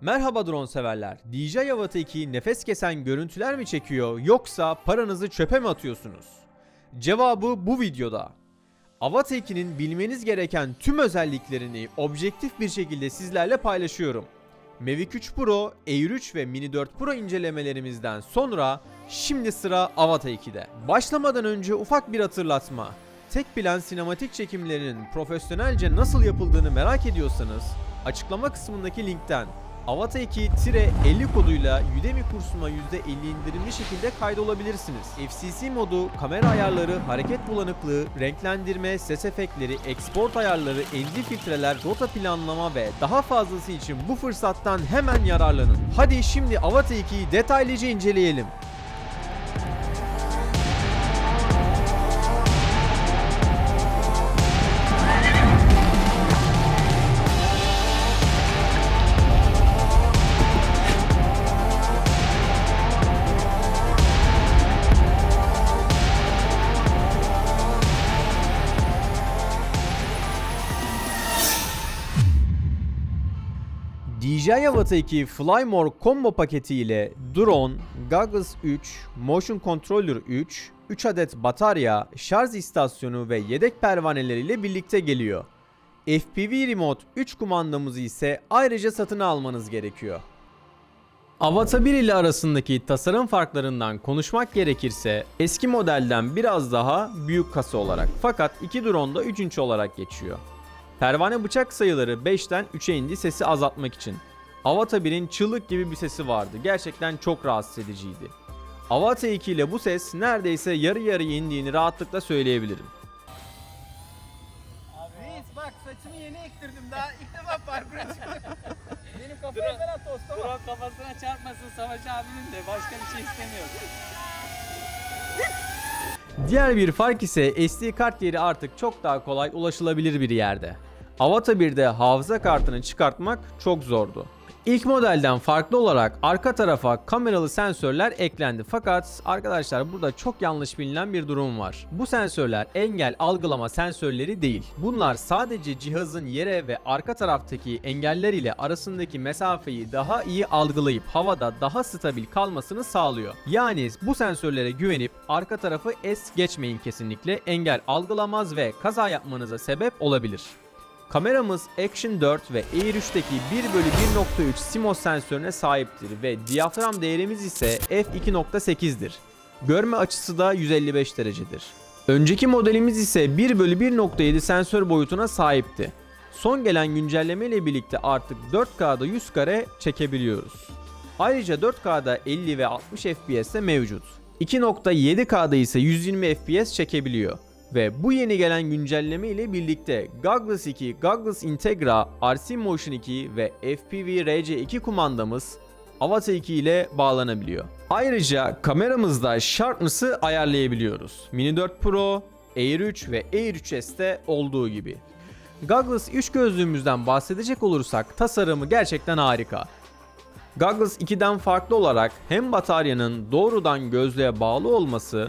Merhaba drone severler. DJI Avata 2 nefes kesen görüntüler mi çekiyor yoksa paranızı çöpe mi atıyorsunuz? Cevabı bu videoda. Avata 2'nin bilmeniz gereken tüm özelliklerini objektif bir şekilde sizlerle paylaşıyorum. Mavic 3 Pro, Air 3 ve Mini 4 Pro incelemelerimizden sonra şimdi sıra Avata 2'de. Başlamadan önce ufak bir hatırlatma. Tek plan sinematik çekimlerinin profesyonelce nasıl yapıldığını merak ediyorsanız açıklama kısmındaki linkten Avata 2 50 koduyla Udemy kursuma %50 indirimli şekilde kaydolabilirsiniz. FCC modu, kamera ayarları, hareket bulanıklığı, renklendirme, ses efektleri, export ayarları, ND filtreler, rota planlama ve daha fazlası için bu fırsattan hemen yararlanın. Hadi şimdi Avata 2'yi detaylıca inceleyelim. DJI Avata 2 Flymore combo paketi ile drone, goggles 3, motion controller 3, 3 adet batarya, şarj istasyonu ve yedek pervaneleriyle birlikte geliyor. FPV Remote 3 kumandamızı ise ayrıca satın almanız gerekiyor. Avata 1 ile arasındaki tasarım farklarından konuşmak gerekirse eski modelden biraz daha büyük kasa olarak fakat iki drone da 3 inç olarak geçiyor. Pervane bıçak sayıları 5'ten 3'e indi sesi azaltmak için. Avata 1'in çığlık gibi bir sesi vardı. Gerçekten çok rahatsız ediciydi. Avata 2 ile bu ses neredeyse yarı yarıya indiğini rahatlıkla söyleyebilirim. Reis bak saçımı yeni ektirdim daha ilk defa parkura çıktım. Benim kafaya falan tost ama. Drone kafasına çarpmasın Savaş abinin de başka bir şey istemiyor. Diğer bir fark ise SD kart yeri artık çok daha kolay ulaşılabilir bir yerde. Avata 1'de hafıza kartını çıkartmak çok zordu. İlk modelden farklı olarak arka tarafa kameralı sensörler eklendi fakat arkadaşlar burada çok yanlış bilinen bir durum var. Bu sensörler engel algılama sensörleri değil. Bunlar sadece cihazın yere ve arka taraftaki engeller ile arasındaki mesafeyi daha iyi algılayıp havada daha stabil kalmasını sağlıyor. Yani bu sensörlere güvenip arka tarafı es geçmeyin kesinlikle engel algılamaz ve kaza yapmanıza sebep olabilir. Kameramız Action 4 ve Air 3'teki 1 bölü 1.3 CMOS sensörüne sahiptir ve diyafram değerimiz ise f2.8'dir. Görme açısı da 155 derecedir. Önceki modelimiz ise 1 bölü 1.7 sensör boyutuna sahipti. Son gelen güncelleme ile birlikte artık 4K'da 100 kare çekebiliyoruz. Ayrıca 4K'da 50 ve 60 FPS de mevcut. 2.7K'da ise 120 FPS çekebiliyor. Ve bu yeni gelen güncelleme ile birlikte Goggles 2, Goggles Integra, RC Motion 2 ve FPV RC2 kumandamız Avata 2 ile bağlanabiliyor. Ayrıca kameramızda sharpness'ı ayarlayabiliyoruz. Mini 4 Pro, Air 3 ve Air 3S'te olduğu gibi. Goggles 3 gözlüğümüzden bahsedecek olursak tasarımı gerçekten harika. Goggles 2'den farklı olarak hem bataryanın doğrudan gözlüğe bağlı olması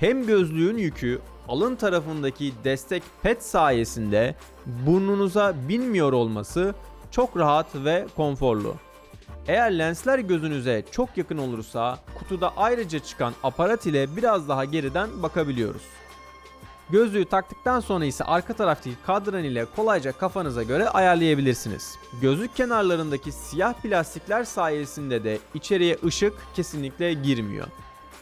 hem gözlüğün yükü alın tarafındaki destek pet sayesinde burnunuza binmiyor olması çok rahat ve konforlu. Eğer lensler gözünüze çok yakın olursa kutuda ayrıca çıkan aparat ile biraz daha geriden bakabiliyoruz. Gözlüğü taktıktan sonra ise arka taraftaki kadran ile kolayca kafanıza göre ayarlayabilirsiniz. Gözlük kenarlarındaki siyah plastikler sayesinde de içeriye ışık kesinlikle girmiyor.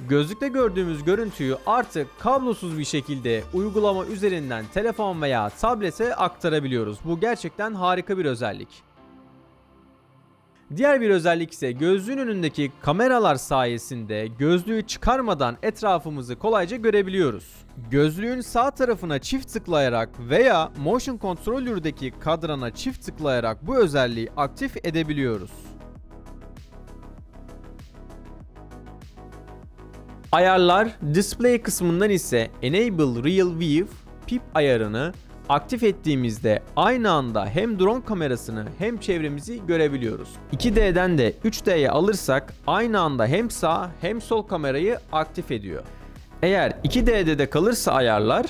Gözlükte gördüğümüz görüntüyü artık kablosuz bir şekilde uygulama üzerinden telefon veya tablete aktarabiliyoruz. Bu gerçekten harika bir özellik. Diğer bir özellik ise gözlüğün önündeki kameralar sayesinde gözlüğü çıkarmadan etrafımızı kolayca görebiliyoruz. Gözlüğün sağ tarafına çift tıklayarak veya motion controller'deki kadrana çift tıklayarak bu özelliği aktif edebiliyoruz. Ayarlar display kısmından ise Enable Real View PIP ayarını aktif ettiğimizde aynı anda hem drone kamerasını hem çevremizi görebiliyoruz. 2D'den de 3D'ye alırsak aynı anda hem sağ hem sol kamerayı aktif ediyor. Eğer 2D'de de kalırsa ayarlar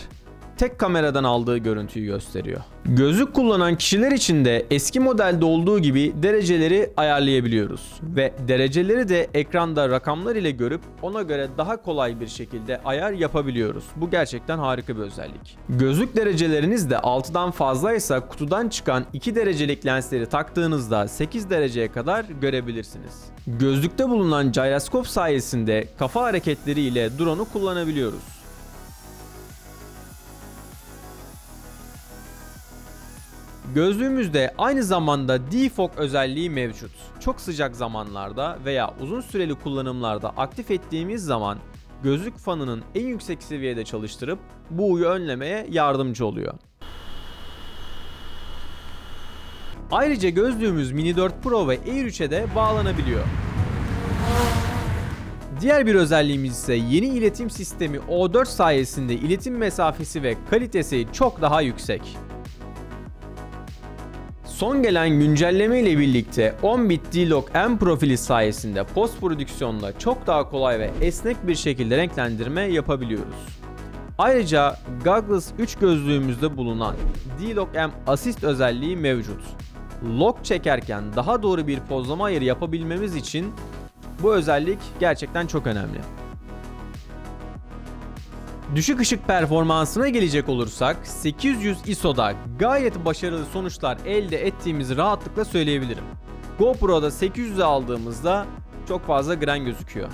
tek kameradan aldığı görüntüyü gösteriyor. Gözlük kullanan kişiler için de eski modelde olduğu gibi dereceleri ayarlayabiliyoruz ve dereceleri de ekranda rakamlar ile görüp ona göre daha kolay bir şekilde ayar yapabiliyoruz. Bu gerçekten harika bir özellik. Gözlük dereceleriniz de 6'dan fazlaysa kutudan çıkan 2 derecelik lensleri taktığınızda 8 dereceye kadar görebilirsiniz. Gözlükte bulunan gyroskop sayesinde kafa hareketleri ile drone'u kullanabiliyoruz. Gözlüğümüzde aynı zamanda defog özelliği mevcut. Çok sıcak zamanlarda veya uzun süreli kullanımlarda aktif ettiğimiz zaman gözlük fanının en yüksek seviyede çalıştırıp buğuyu önlemeye yardımcı oluyor. Ayrıca gözlüğümüz Mini 4 Pro ve Air 3'e de bağlanabiliyor. Diğer bir özelliğimiz ise yeni iletim sistemi O4 sayesinde iletim mesafesi ve kalitesi çok daha yüksek. Son gelen güncelleme ile birlikte 10 bit D-Log M profili sayesinde post prodüksiyonda çok daha kolay ve esnek bir şekilde renklendirme yapabiliyoruz. Ayrıca Goggles 3 gözlüğümüzde bulunan D-Log M Assist özelliği mevcut. Log çekerken daha doğru bir pozlama ayarı yapabilmemiz için bu özellik gerçekten çok önemli. Düşük ışık performansına gelecek olursak 800 ISO'da gayet başarılı sonuçlar elde ettiğimizi rahatlıkla söyleyebilirim. GoPro'da 800'e aldığımızda çok fazla gren gözüküyor.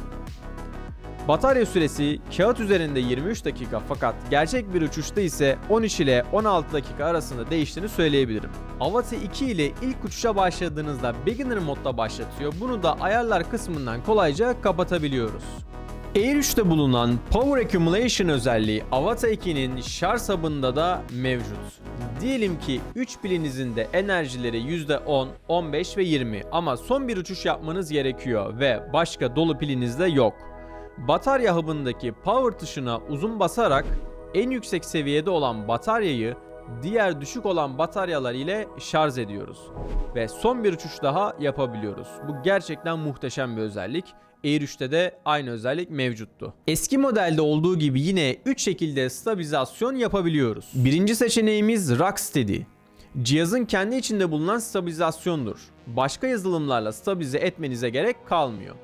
Batarya süresi kağıt üzerinde 23 dakika fakat gerçek bir uçuşta ise 13 ile 16 dakika arasında değiştiğini söyleyebilirim. Avata 2 ile ilk uçuşa başladığınızda beginner modda başlatıyor. Bunu da ayarlar kısmından kolayca kapatabiliyoruz. Air 3'te bulunan Power Accumulation özelliği Avata 2'nin şarj hub'ında da mevcut. Diyelim ki 3 pilinizin de enerjileri %10, 15 ve 20 ama son bir uçuş yapmanız gerekiyor ve başka dolu piliniz de yok. Batarya hub'ındaki power tuşuna uzun basarak en yüksek seviyede olan bataryayı diğer düşük olan bataryalar ile şarj ediyoruz. Ve son bir uçuş daha yapabiliyoruz. Bu gerçekten muhteşem bir özellik. Air 3'te de aynı özellik mevcuttu. Eski modelde olduğu gibi yine 3 şekilde stabilizasyon yapabiliyoruz. Birinci seçeneğimiz Rocksteady. Cihazın kendi içinde bulunan stabilizasyondur. Başka yazılımlarla stabilize etmenize gerek kalmıyor.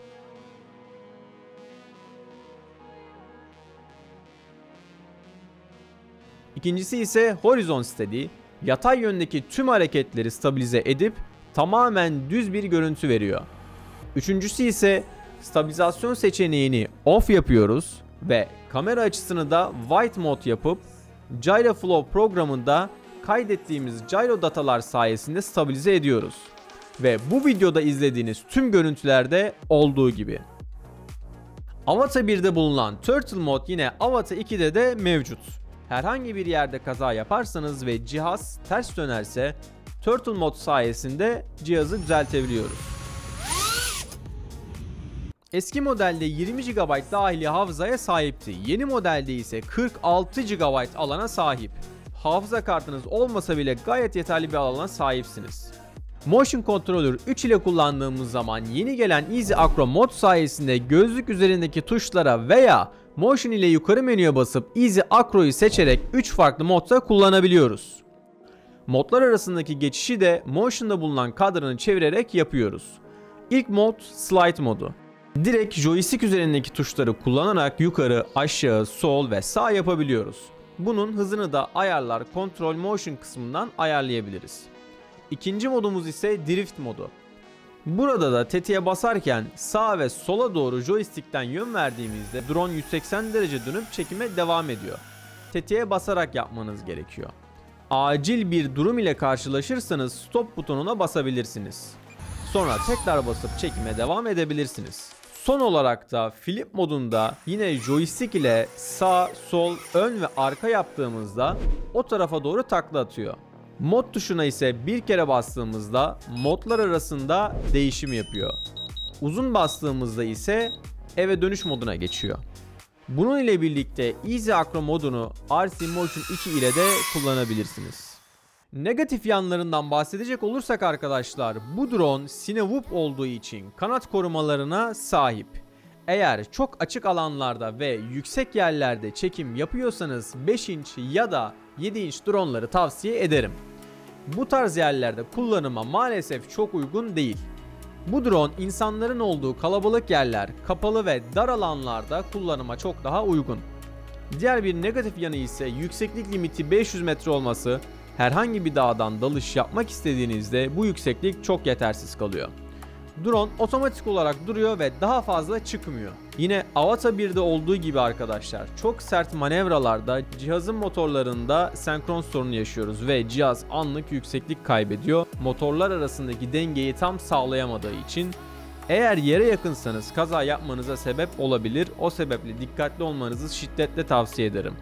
İkincisi ise Horizon Steady. Yatay yöndeki tüm hareketleri stabilize edip tamamen düz bir görüntü veriyor. Üçüncüsü ise stabilizasyon seçeneğini off yapıyoruz ve kamera açısını da white mode yapıp Gyroflow programında kaydettiğimiz gyro datalar sayesinde stabilize ediyoruz. Ve bu videoda izlediğiniz tüm görüntülerde olduğu gibi. Avata 1'de bulunan Turtle Mode yine Avata 2'de de mevcut. Herhangi bir yerde kaza yaparsanız ve cihaz ters dönerse Turtle Mode sayesinde cihazı düzeltebiliyoruz. Eski modelde 20 GB dahili hafızaya sahipti. Yeni modelde ise 46 GB alana sahip. Hafıza kartınız olmasa bile gayet yeterli bir alana sahipsiniz. Motion Controller 3 ile kullandığımız zaman yeni gelen Easy Acro mod sayesinde gözlük üzerindeki tuşlara veya Motion ile yukarı menüye basıp Easy Acro'yu seçerek 3 farklı modda kullanabiliyoruz. Modlar arasındaki geçişi de Motion'da bulunan kadranı çevirerek yapıyoruz. İlk mod Slide modu. Direkt joystick üzerindeki tuşları kullanarak yukarı, aşağı, sol ve sağ yapabiliyoruz. Bunun hızını da ayarlar Control Motion kısmından ayarlayabiliriz. İkinci modumuz ise Drift modu. Burada da tetiğe basarken sağ ve sola doğru joystickten yön verdiğimizde drone 180 derece dönüp çekime devam ediyor. Tetiğe basarak yapmanız gerekiyor. Acil bir durum ile karşılaşırsanız stop butonuna basabilirsiniz. Sonra tekrar basıp çekime devam edebilirsiniz. Son olarak da flip modunda yine joystick ile sağ, sol, ön ve arka yaptığımızda o tarafa doğru takla atıyor. Mod tuşuna ise bir kere bastığımızda modlar arasında değişim yapıyor. Uzun bastığımızda ise eve dönüş moduna geçiyor. Bunun ile birlikte Easy Acro modunu RC Motion 2 ile de kullanabilirsiniz. Negatif yanlarından bahsedecek olursak arkadaşlar bu drone Cinewoop olduğu için kanat korumalarına sahip. Eğer çok açık alanlarda ve yüksek yerlerde çekim yapıyorsanız 5 inç ya da 7 inç dronları tavsiye ederim. Bu tarz yerlerde kullanıma maalesef çok uygun değil. Bu drone insanların olduğu kalabalık yerler, kapalı ve dar alanlarda kullanıma çok daha uygun. Diğer bir negatif yanı ise yükseklik limiti 500 metre olması. Herhangi bir dağdan dalış yapmak istediğinizde bu yükseklik çok yetersiz kalıyor. Drone otomatik olarak duruyor ve daha fazla çıkmıyor. Yine Avata 1'de olduğu gibi arkadaşlar çok sert manevralarda cihazın motorlarında senkron sorunu yaşıyoruz ve cihaz anlık yükseklik kaybediyor. Motorlar arasındaki dengeyi tam sağlayamadığı için eğer yere yakınsanız kaza yapmanıza sebep olabilir. O sebeple dikkatli olmanızı şiddetle tavsiye ederim.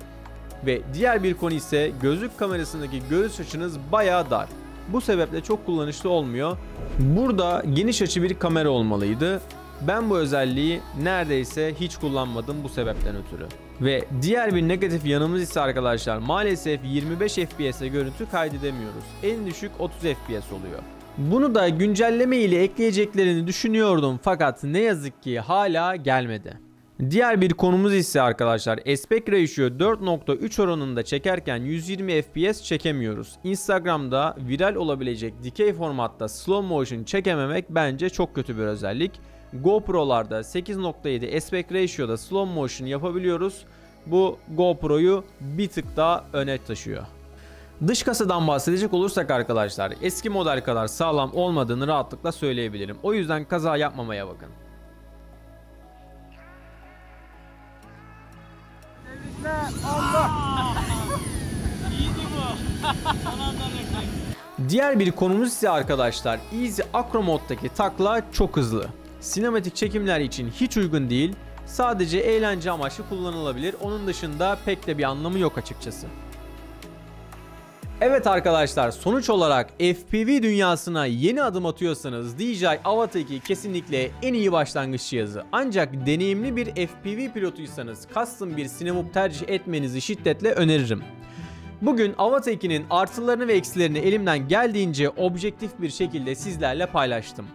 Ve diğer bir konu ise gözlük kamerasındaki görüş açınız bayağı dar. Bu sebeple çok kullanışlı olmuyor. Burada geniş açı bir kamera olmalıydı. Ben bu özelliği neredeyse hiç kullanmadım bu sebepten ötürü. Ve diğer bir negatif yanımız ise arkadaşlar maalesef 25 FPS'e görüntü kaydedemiyoruz. En düşük 30 FPS oluyor. Bunu da güncelleme ile ekleyeceklerini düşünüyordum fakat ne yazık ki hala gelmedi. Diğer bir konumuz ise arkadaşlar aspect ratio 4.3 oranında çekerken 120 FPS çekemiyoruz. Instagram'da viral olabilecek dikey formatta slow motion çekememek bence çok kötü bir özellik. GoPro'larda 8.7 aspect ratio'da slow motion yapabiliyoruz. Bu GoPro'yu bir tık daha öne taşıyor. Dış kasadan bahsedecek olursak arkadaşlar eski model kadar sağlam olmadığını rahatlıkla söyleyebilirim. O yüzden kaza yapmamaya bakın. Diğer bir konumuz ise arkadaşlar Easy Acro moddaki takla çok hızlı. Sinematik çekimler için hiç uygun değil. Sadece eğlence amaçlı kullanılabilir. Onun dışında pek de bir anlamı yok açıkçası. Evet arkadaşlar sonuç olarak FPV dünyasına yeni adım atıyorsanız DJI Avata 2 kesinlikle en iyi başlangıç cihazı. Ancak deneyimli bir FPV pilotuysanız custom bir Cinemoop tercih etmenizi şiddetle öneririm. Bugün Avata 2'nin artılarını ve eksilerini elimden geldiğince objektif bir şekilde sizlerle paylaştım.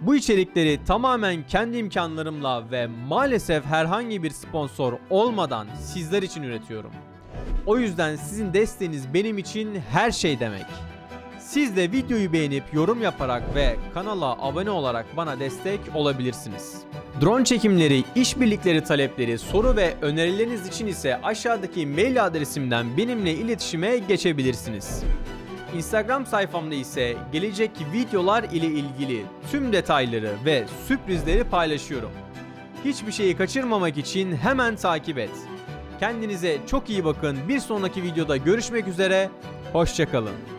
Bu içerikleri tamamen kendi imkanlarımla ve maalesef herhangi bir sponsor olmadan sizler için üretiyorum. O yüzden sizin desteğiniz benim için her şey demek. Siz de videoyu beğenip yorum yaparak ve kanala abone olarak bana destek olabilirsiniz. Drone çekimleri, işbirlikleri talepleri, soru ve önerileriniz için ise aşağıdaki mail adresimden benimle iletişime geçebilirsiniz. Instagram sayfamda ise gelecek videolar ile ilgili tüm detayları ve sürprizleri paylaşıyorum. Hiçbir şeyi kaçırmamak için hemen takip et. Kendinize çok iyi bakın. Bir sonraki videoda görüşmek üzere. Hoşçakalın.